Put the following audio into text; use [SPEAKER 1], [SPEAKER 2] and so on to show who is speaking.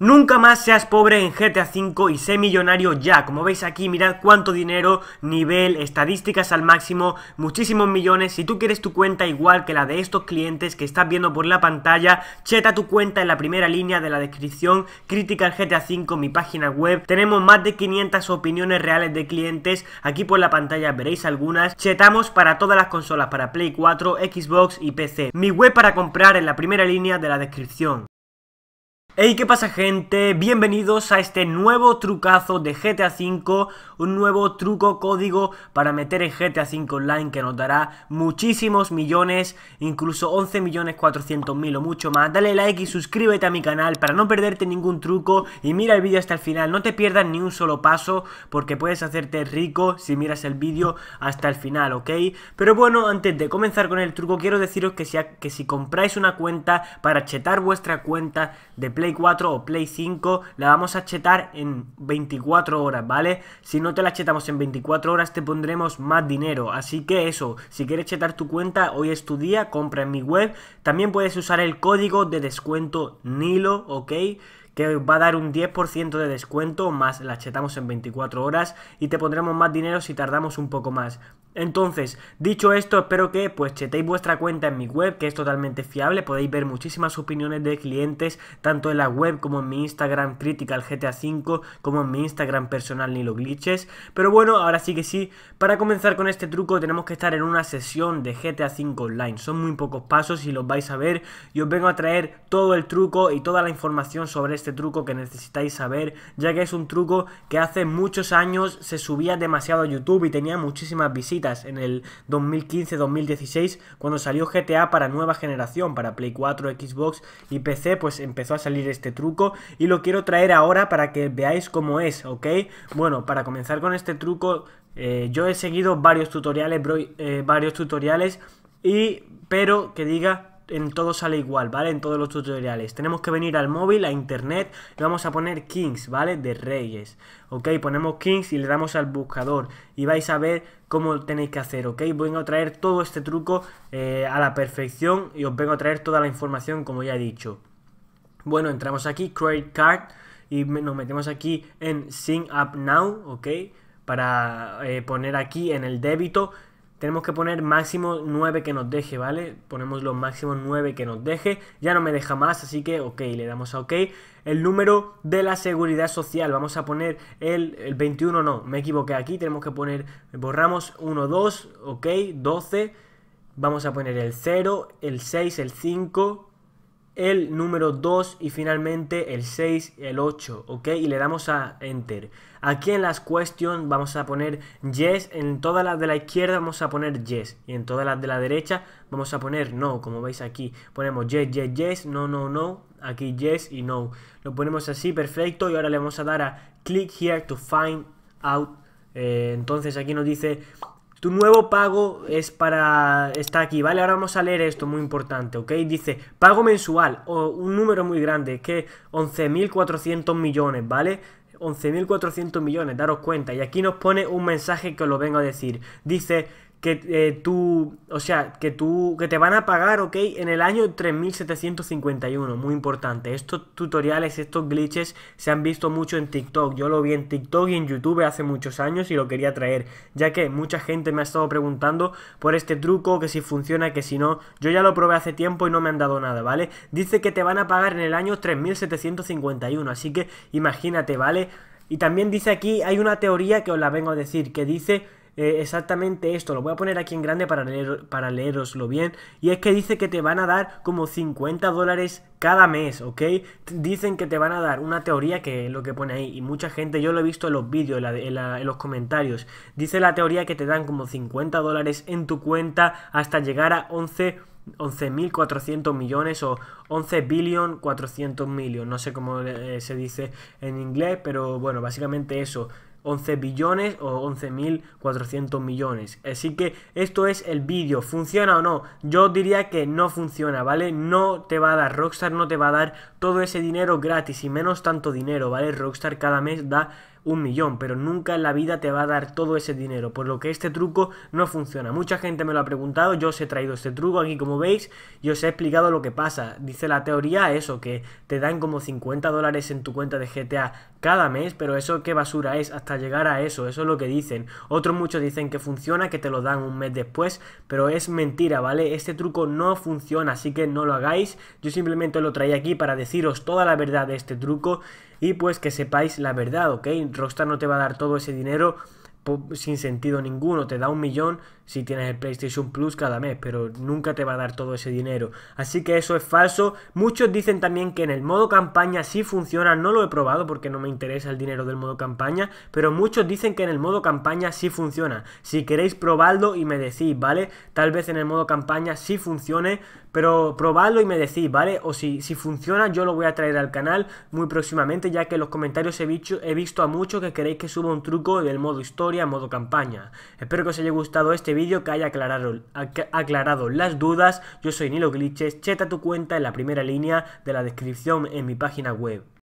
[SPEAKER 1] Nunca más seas pobre en GTA V y sé millonario ya. Como veis aquí, mirad cuánto dinero, nivel, estadísticas al máximo, muchísimos millones. Si tú quieres tu cuenta igual que la de estos clientes que estás viendo por la pantalla, cheta tu cuenta en la primera línea de la descripción, Critical GTA V, mi página web. Tenemos más de 500 opiniones reales de clientes. Aquí por la pantalla veréis algunas. Chetamos para todas las consolas, para Play 4, Xbox y PC. Mi web para comprar en la primera línea de la descripción. Hey, ¿qué pasa gente? Bienvenidos a este nuevo trucazo de GTA V, un nuevo truco código para meter en GTA V Online que nos dará muchísimos millones, incluso 11 millones 400 mil o mucho más. Dale like y suscríbete a mi canal para no perderte ningún truco y mira el vídeo hasta el final, no te pierdas ni un solo paso porque puedes hacerte rico si miras el vídeo hasta el final, ¿ok? Pero bueno, antes de comenzar con el truco quiero deciros que si, que si compráis una cuenta para chetar vuestra cuenta de Play 4 o Play 5 la vamos a chetar en 24 horas, ¿vale? Si no te la chetamos en 24 horas te pondremos más dinero, así que eso, si quieres chetar tu cuenta, hoy es tu día, compra en mi web, también puedes usar el código de descuento NILO, ¿ok? Que va a dar un 10% de descuento, más la chetamos en 24 horas y te pondremos más dinero si tardamos un poco más. Entonces, dicho esto, espero que pues chetéis vuestra cuenta en mi web, que es totalmente fiable, podéis ver muchísimas opiniones de clientes, tanto en la web como en mi Instagram Critical GTA 5, como en mi Instagram personal Nilo Glitches. Pero bueno, ahora sí que sí, para comenzar con este truco tenemos que estar en una sesión de GTA 5 Online. Son muy pocos pasos y los vais a ver y os vengo a traer todo el truco y toda la información sobre este truco que necesitáis saber, ya que es un truco que hace muchos años se subía demasiado a YouTube y tenía muchísimas visitas en el 2015-2016 cuando salió GTA para nueva generación, para Play 4, Xbox y PC, pues empezó a salir este truco y lo quiero traer ahora para que veáis cómo es, ¿ok? Bueno, para comenzar con este truco, eh, yo he seguido varios tutoriales, eh, varios tutoriales y, pero que diga en todo sale igual, ¿vale? En todos los tutoriales. Tenemos que venir al móvil, a internet, y vamos a poner Kings, ¿vale? De Reyes. Ok, ponemos Kings y le damos al buscador. Y vais a ver cómo tenéis que hacer, ¿ok? Vengo a traer todo este truco eh, a la perfección y os vengo a traer toda la información como ya he dicho. Bueno, entramos aquí, Credit Card, y nos metemos aquí en Sync Up Now, ¿ok? Para eh, poner aquí en el débito tenemos que poner máximo 9 que nos deje, ¿vale? Ponemos los máximos 9 que nos deje. Ya no me deja más, así que ok, le damos a ok. El número de la seguridad social, vamos a poner el, el 21, no, me equivoqué aquí. Tenemos que poner, borramos 1, 2, ok, 12. Vamos a poner el 0, el 6, el 5, el número 2 y finalmente el 6, el 8, ¿ok? Y le damos a Enter. Aquí en las questions vamos a poner yes, en todas las de la izquierda vamos a poner yes y en todas las de la derecha vamos a poner no, como veis aquí. Ponemos yes, yes, yes, no, no, no, aquí yes y no. Lo ponemos así, perfecto, y ahora le vamos a dar a click here to find out. Eh, entonces aquí nos dice tu nuevo pago es para... está aquí, ¿vale? Ahora vamos a leer esto, muy importante, ¿ok? Dice, pago mensual, o un número muy grande, que 11.400 millones, ¿vale? 11.400 millones, daros cuenta. Y aquí nos pone un mensaje que os lo vengo a decir. Dice, que eh, tú, o sea, que tú, que te van a pagar, ¿ok? En el año 3751, muy importante. Estos tutoriales, estos glitches se han visto mucho en TikTok. Yo lo vi en TikTok y en YouTube hace muchos años y lo quería traer, ya que mucha gente me ha estado preguntando por este truco, que si funciona, que si no. Yo ya lo probé hace tiempo y no me han dado nada, ¿vale? Dice que te van a pagar en el año 3751, así que imagínate, ¿vale? Y también dice aquí, hay una teoría que os la vengo a decir, que dice eh, exactamente esto. Lo voy a poner aquí en grande para, leer, para leeroslo bien. Y es que dice que te van a dar como 50 dólares cada mes, ¿ok? Dicen que te van a dar una teoría que es lo que pone ahí. Y mucha gente, yo lo he visto en los vídeos, en, en los comentarios. Dice la teoría que te dan como 50 dólares en tu cuenta hasta llegar a 11 11.400 millones o 11 billion 400 millones, no sé cómo eh, se dice en inglés, pero bueno, básicamente eso. 11 billones o 11.400 millones. Así que esto es el vídeo. ¿Funciona o no? Yo diría que no funciona, ¿vale? No te va a dar, Rockstar no te va a dar todo ese dinero gratis y menos tanto dinero, ¿vale? Rockstar cada mes da un millón, pero nunca en la vida te va a dar todo ese dinero, por lo que este truco no funciona. Mucha gente me lo ha preguntado, yo os he traído este truco aquí como veis y os he explicado lo que pasa. Dice la teoría eso, que te dan como 50 dólares en tu cuenta de GTA cada mes, pero eso qué basura es hasta llegar a eso, eso es lo que dicen. Otros muchos dicen que funciona, que te lo dan un mes después, pero es mentira, ¿vale? Este truco no funciona, así que no lo hagáis. Yo simplemente lo traía aquí para deciros toda la verdad de este truco y pues que sepáis la verdad, ¿ok? Rockstar no te va a dar todo ese dinero sin sentido ninguno, te da un millón si tienes el PlayStation Plus cada mes, pero nunca te va a dar todo ese dinero. Así que eso es falso. Muchos dicen también que en el modo campaña sí funciona, no lo he probado porque no me interesa el dinero del modo campaña, pero muchos dicen que en el modo campaña sí funciona. Si queréis probarlo y me decís, ¿vale? Tal vez en el modo campaña sí funcione, pero probadlo y me decís, ¿vale? O si, si funciona yo lo voy a traer al canal muy próximamente, ya que en los comentarios he, he visto a muchos que queréis que suba un truco del modo historia, modo campaña. Espero que os haya gustado este vídeo, que haya aclarado, aclarado las dudas. Yo soy Nilo Glitches, cheta tu cuenta en la primera línea de la descripción en mi página web.